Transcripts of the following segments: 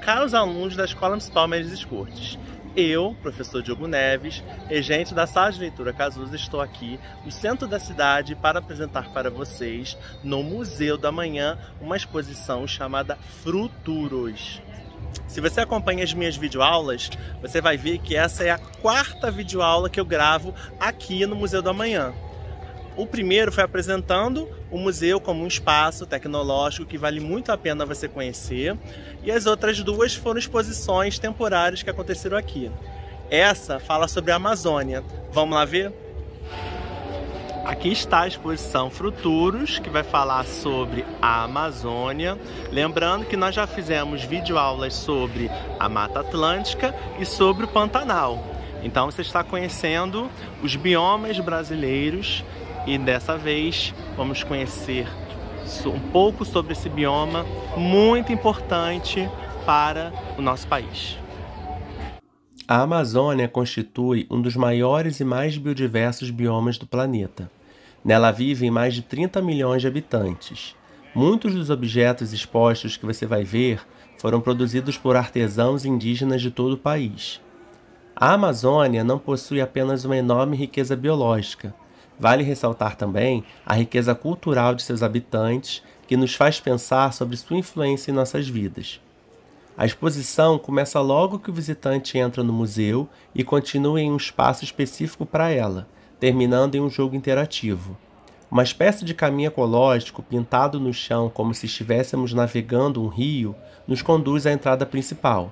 caros alunos da Escola Municipal Mendes Cortes. Eu, professor Diogo Neves, regente da Sala de Leitura Cazuza, estou aqui no centro da cidade para apresentar para vocês, no Museu da Manhã, uma exposição chamada Fruturos. Se você acompanha as minhas videoaulas, você vai ver que essa é a quarta videoaula que eu gravo aqui no Museu da Manhã. O primeiro foi apresentando o museu como um espaço tecnológico que vale muito a pena você conhecer, e as outras duas foram exposições temporárias que aconteceram aqui. Essa fala sobre a Amazônia. Vamos lá ver? Aqui está a exposição Fruturos, que vai falar sobre a Amazônia. Lembrando que nós já fizemos videoaulas sobre a Mata Atlântica e sobre o Pantanal. Então você está conhecendo os biomas brasileiros e dessa vez vamos conhecer um pouco sobre esse bioma muito importante para o nosso país. A Amazônia constitui um dos maiores e mais biodiversos biomas do planeta. Nela vivem mais de 30 milhões de habitantes. Muitos dos objetos expostos que você vai ver foram produzidos por artesãos indígenas de todo o país. A Amazônia não possui apenas uma enorme riqueza biológica, Vale ressaltar também a riqueza cultural de seus habitantes, que nos faz pensar sobre sua influência em nossas vidas. A exposição começa logo que o visitante entra no museu e continua em um espaço específico para ela, terminando em um jogo interativo. Uma espécie de caminho ecológico pintado no chão como se estivéssemos navegando um rio nos conduz à entrada principal.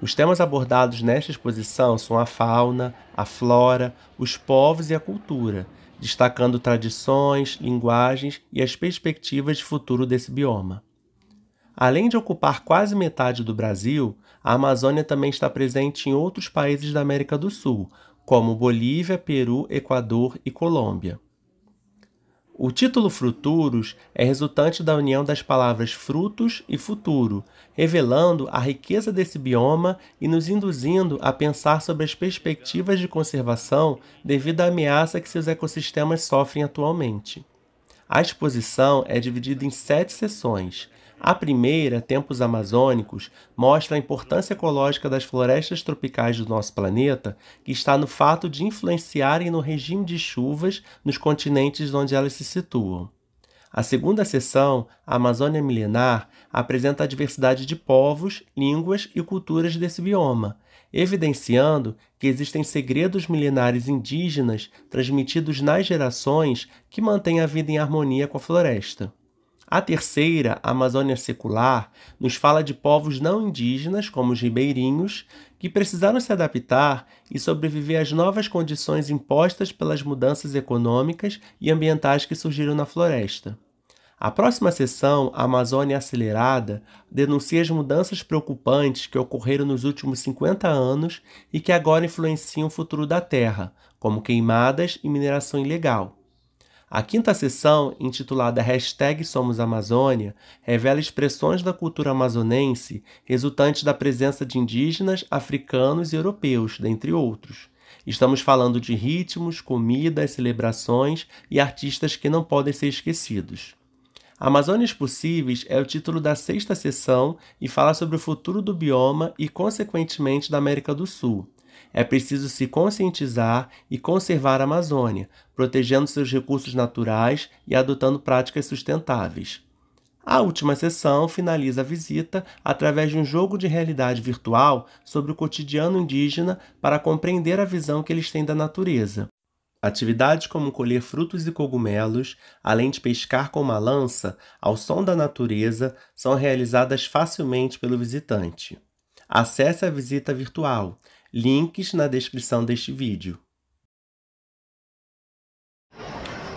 Os temas abordados nesta exposição são a fauna, a flora, os povos e a cultura, destacando tradições, linguagens e as perspectivas de futuro desse bioma. Além de ocupar quase metade do Brasil, a Amazônia também está presente em outros países da América do Sul, como Bolívia, Peru, Equador e Colômbia. O título Fruturos é resultante da união das palavras frutos e futuro, revelando a riqueza desse bioma e nos induzindo a pensar sobre as perspectivas de conservação devido à ameaça que seus ecossistemas sofrem atualmente. A exposição é dividida em sete sessões, a primeira, Tempos Amazônicos, mostra a importância ecológica das florestas tropicais do nosso planeta, que está no fato de influenciarem no regime de chuvas nos continentes onde elas se situam. A segunda seção, a Amazônia Milenar, apresenta a diversidade de povos, línguas e culturas desse bioma, evidenciando que existem segredos milenares indígenas transmitidos nas gerações que mantêm a vida em harmonia com a floresta. A terceira, a Amazônia Secular, nos fala de povos não indígenas, como os ribeirinhos, que precisaram se adaptar e sobreviver às novas condições impostas pelas mudanças econômicas e ambientais que surgiram na floresta. A próxima sessão, a Amazônia Acelerada, denuncia as mudanças preocupantes que ocorreram nos últimos 50 anos e que agora influenciam o futuro da Terra, como queimadas e mineração ilegal. A quinta sessão, intitulada Hashtag Somos Amazônia, revela expressões da cultura amazonense resultantes da presença de indígenas, africanos e europeus, dentre outros. Estamos falando de ritmos, comidas, celebrações e artistas que não podem ser esquecidos. Amazônias Possíveis é o título da sexta sessão e fala sobre o futuro do bioma e, consequentemente, da América do Sul. É preciso se conscientizar e conservar a Amazônia, protegendo seus recursos naturais e adotando práticas sustentáveis. A última sessão finaliza a visita através de um jogo de realidade virtual sobre o cotidiano indígena para compreender a visão que eles têm da natureza. Atividades como colher frutos e cogumelos, além de pescar com uma lança, ao som da natureza, são realizadas facilmente pelo visitante. Acesse a visita virtual links na descrição deste vídeo.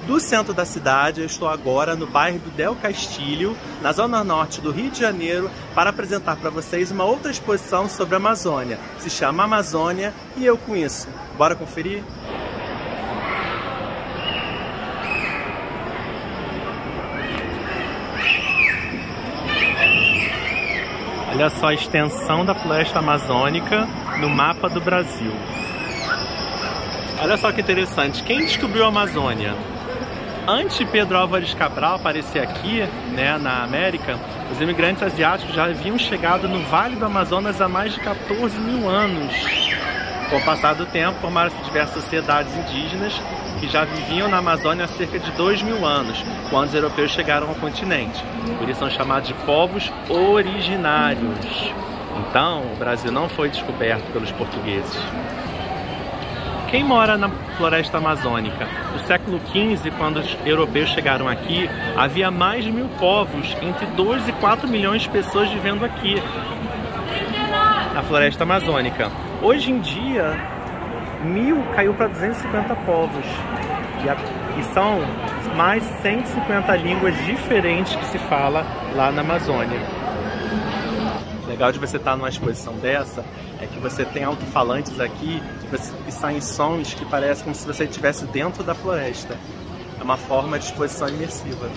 Do centro da cidade, eu estou agora no bairro do Del Castilho, na zona norte do Rio de Janeiro, para apresentar para vocês uma outra exposição sobre a Amazônia. Se chama Amazônia e eu com isso. Bora conferir? Olha só a extensão da floresta amazônica no mapa do Brasil. Olha só que interessante, quem descobriu a Amazônia? Antes de Pedro Álvares Cabral aparecer aqui, né, na América, Os imigrantes asiáticos já haviam chegado no Vale do Amazonas há mais de 14 mil anos. Com o passar do tempo, formaram-se diversas sociedades indígenas que já viviam na Amazônia há cerca de 2 mil anos, quando os europeus chegaram ao continente. Por isso são chamados de povos originários. Então, o Brasil não foi descoberto pelos portugueses. Quem mora na floresta amazônica? No século XV, quando os europeus chegaram aqui, havia mais de mil povos, entre 2 e 4 milhões de pessoas vivendo aqui, na floresta amazônica. Hoje em dia, mil caiu para 250 povos. E, a, e são mais 150 línguas diferentes que se fala lá na Amazônia. Legal de você estar numa exposição dessa é que você tem alto-falantes aqui que saem sons que parecem como se você estivesse dentro da floresta. É uma forma de exposição imersiva.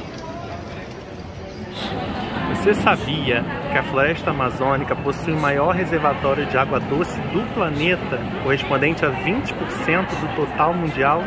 Você sabia que a floresta amazônica possui o maior reservatório de água doce do planeta, correspondente a 20% do total mundial?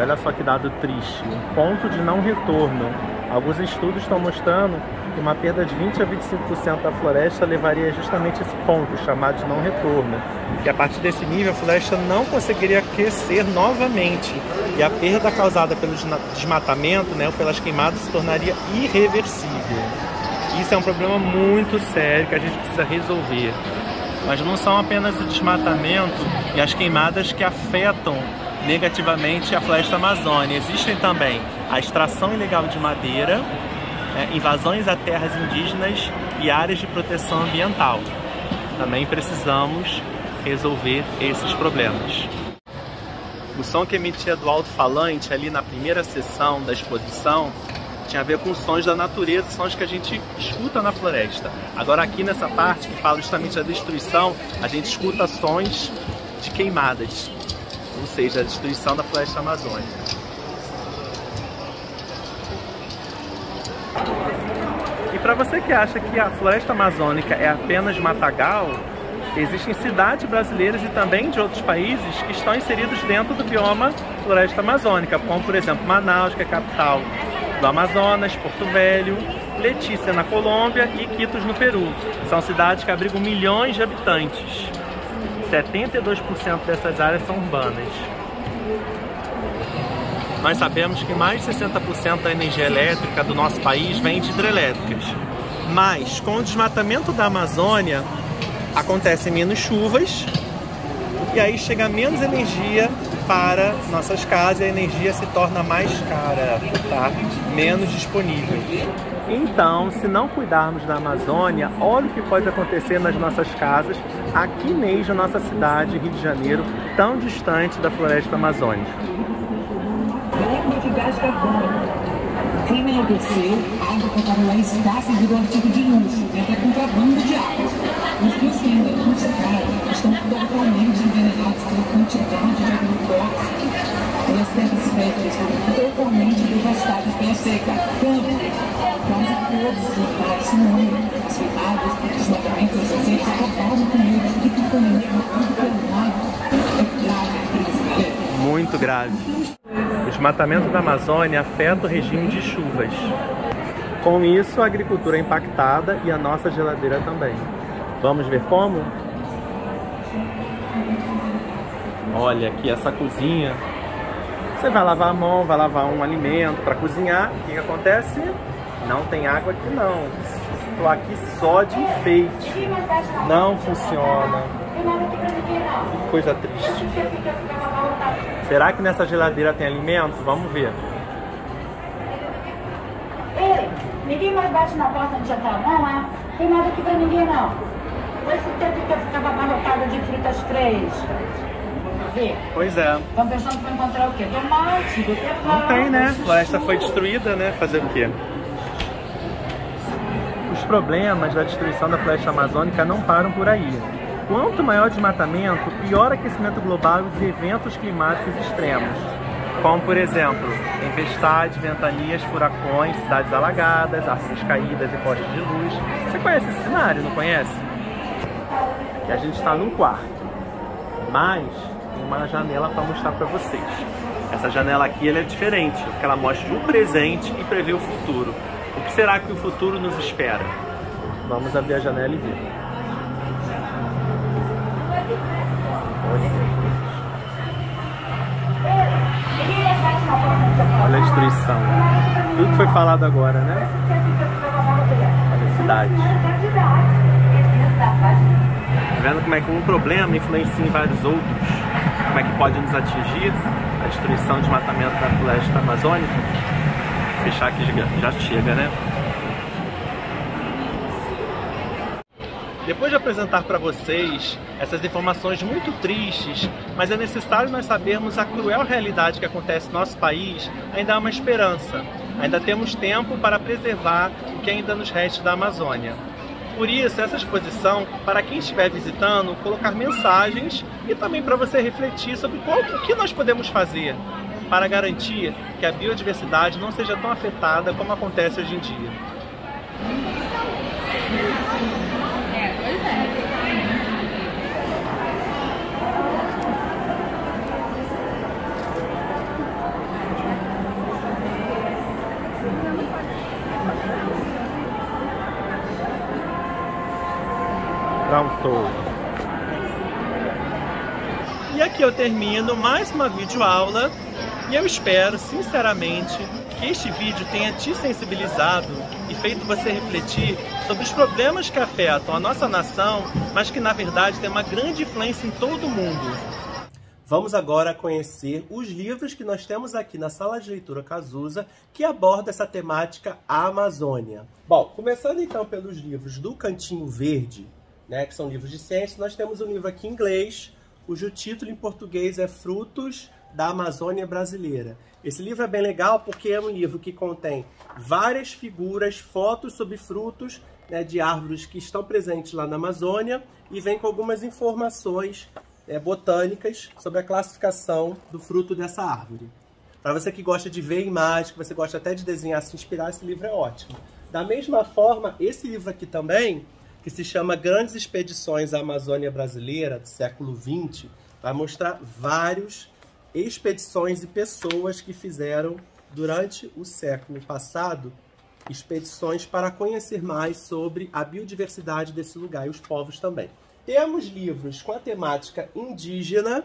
Olha só que dado triste, um ponto de não retorno. Alguns estudos estão mostrando que uma perda de 20 a 25% da floresta levaria justamente esse ponto, chamado de não retorno. Que a partir desse nível a floresta não conseguiria crescer novamente. E a perda causada pelo desmatamento, né, ou pelas queimadas, se tornaria irreversível. Isso é um problema muito sério que a gente precisa resolver. Mas não são apenas o desmatamento e as queimadas que afetam negativamente a floresta amazônica. Existem também a extração ilegal de madeira, é, invasões a terras indígenas e áreas de proteção ambiental. Também precisamos resolver esses problemas. O som que emitia do alto-falante ali na primeira sessão da exposição tinha a ver com sons da natureza, sons que a gente escuta na floresta. Agora aqui nessa parte que fala justamente da destruição, a gente escuta sons de queimadas, ou seja, a destruição da floresta amazônica. para você que acha que a floresta amazônica é apenas matagal, existem cidades brasileiras e também de outros países que estão inseridos dentro do bioma floresta amazônica, como por exemplo Manaus, que é a capital do Amazonas, Porto Velho, Letícia na Colômbia e Quitos no Peru. São cidades que abrigam milhões de habitantes. 72% dessas áreas são urbanas. Nós sabemos que mais de 60% da energia elétrica do nosso país vem de hidrelétricas. Mas com o desmatamento da Amazônia, acontecem menos chuvas e aí chega menos energia para nossas casas e a energia se torna mais cara, tá? menos disponível. Então, se não cuidarmos da Amazônia, olha o que pode acontecer nas nossas casas, aqui mesmo nossa cidade, Rio de Janeiro, tão distante da floresta amazônica de gás a água está artigo de luxo, é para contrabando de água. Os ainda estão totalmente envenenados pela quantidade de. E as terras férteis totalmente devastadas seca. Campo, quase todos Grave desmatamento da Amazônia afeta o regime de chuvas. Com isso, a agricultura é impactada e a nossa geladeira também. Vamos ver como? Olha aqui essa cozinha. Você vai lavar a mão, vai lavar um alimento para cozinhar. O que, que acontece? Não tem água aqui não. Estou aqui só de enfeite. Não funciona. Que coisa triste. Será que nessa geladeira tem alimento? Vamos ver. Ei, ninguém mais bate na porta de jantar, não, é? Tem nada aqui pra ninguém, não. Esse tempo que eu ficava abarrotada de fritas três. Pois é. Estão pensando que vai encontrar o quê? Tomate, beterraba... Não tem, né? A floresta foi destruída, né? Fazer o quê? Os problemas da destruição da floresta amazônica não param por aí. Quanto maior o desmatamento, pior aquecimento global e os eventos climáticos extremos, como por exemplo, tempestades, ventanias, furacões, cidades alagadas, árvores caídas e postes de luz. Você conhece esse cenário, não conhece? Que a gente está num quarto, mas tem uma janela para mostrar para vocês. Essa janela aqui é diferente, porque ela mostra o presente e prevê o futuro. O que será que o futuro nos espera? Vamos abrir a janela e ver. Olha a destruição. Tudo que foi falado agora, né? Olha a cidade. Tá vendo como é que um problema influencia em vários outros? Como é que pode nos atingir a destruição de desmatamento da floresta amazônica? Fechar aqui já chega, né? Depois de apresentar para vocês essas informações muito tristes, mas é necessário nós sabermos a cruel realidade que acontece no nosso país, ainda há uma esperança. Ainda temos tempo para preservar o que ainda nos resta da Amazônia. Por isso, essa exposição, para quem estiver visitando, colocar mensagens e também para você refletir sobre qual, o que nós podemos fazer para garantir que a biodiversidade não seja tão afetada como acontece hoje em dia. E aqui eu termino mais uma videoaula e eu espero, sinceramente, que este vídeo tenha te sensibilizado e feito você refletir sobre os problemas que afetam a nossa nação, mas que na verdade tem uma grande influência em todo o mundo. Vamos agora conhecer os livros que nós temos aqui na sala de leitura Cazuza que aborda essa temática Amazônia. Bom, começando então pelos livros do Cantinho Verde, né, que são livros de ciência, nós temos um livro aqui em inglês, cujo título em português é Frutos da Amazônia Brasileira. Esse livro é bem legal porque é um livro que contém várias figuras, fotos sobre frutos né, de árvores que estão presentes lá na Amazônia e vem com algumas informações é, botânicas sobre a classificação do fruto dessa árvore. Para você que gosta de ver imagens, que você gosta até de desenhar, se inspirar, esse livro é ótimo. Da mesma forma, esse livro aqui também que se chama Grandes Expedições à Amazônia Brasileira, do século XX, vai mostrar várias expedições e pessoas que fizeram, durante o século passado, expedições para conhecer mais sobre a biodiversidade desse lugar e os povos também. Temos livros com a temática indígena,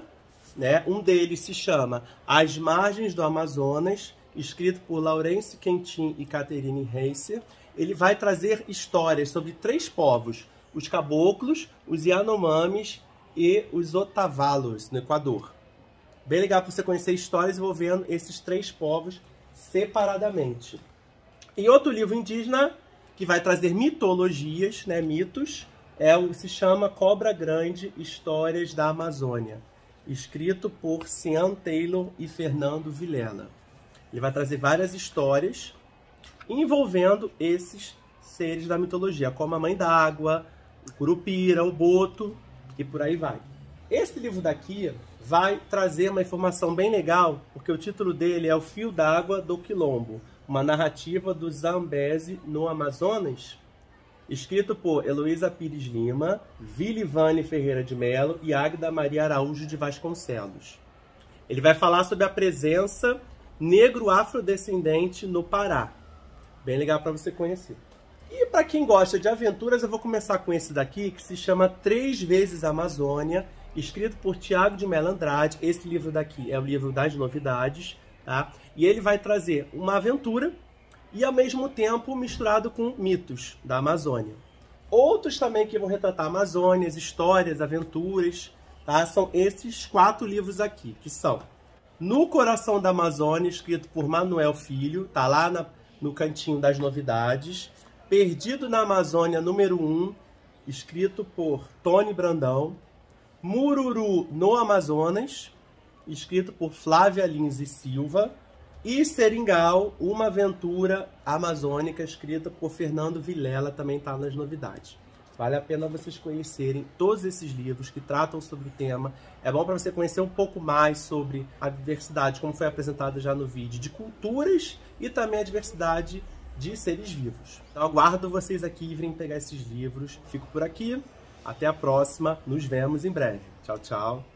né? um deles se chama As Margens do Amazonas, escrito por Laurence Quentin e Catherine Reiser, ele vai trazer histórias sobre três povos: os caboclos, os Yanomamis e os Otavalos, no Equador. Bem legal para você conhecer histórias envolvendo esses três povos separadamente. E outro livro indígena que vai trazer mitologias, né, mitos, é o se chama Cobra Grande: Histórias da Amazônia, escrito por Cian Taylor e Fernando Vilela. Ele vai trazer várias histórias envolvendo esses seres da mitologia, como a Mãe d'Água, o Curupira, o Boto e por aí vai. Esse livro daqui vai trazer uma informação bem legal, porque o título dele é O Fio d'Água do Quilombo, uma narrativa do Zambeze no Amazonas, escrito por Heloísa Pires Lima, Vilivane Ferreira de Melo e Águida Maria Araújo de Vasconcelos. Ele vai falar sobre a presença negro afrodescendente no Pará, Bem legal para você conhecer. E para quem gosta de aventuras, eu vou começar com esse daqui, que se chama Três Vezes Amazônia, escrito por Tiago de Melandrade. Esse livro daqui é o livro das novidades, tá? E ele vai trazer uma aventura e ao mesmo tempo misturado com mitos da Amazônia. Outros também que vão retratar Amazônias, histórias, aventuras, tá? São esses quatro livros aqui, que são No Coração da Amazônia, escrito por Manuel Filho, tá lá na no cantinho das novidades. Perdido na Amazônia, número 1, escrito por Tony Brandão. Mururu no Amazonas, escrito por Flávia Lins e Silva. E Seringal, uma aventura amazônica, escrita por Fernando Vilela, também está nas novidades. Vale a pena vocês conhecerem todos esses livros que tratam sobre o tema. É bom para você conhecer um pouco mais sobre a diversidade, como foi apresentado já no vídeo, de culturas e também a diversidade de seres vivos. Então aguardo vocês aqui e virem pegar esses livros. Fico por aqui. Até a próxima. Nos vemos em breve. Tchau, tchau.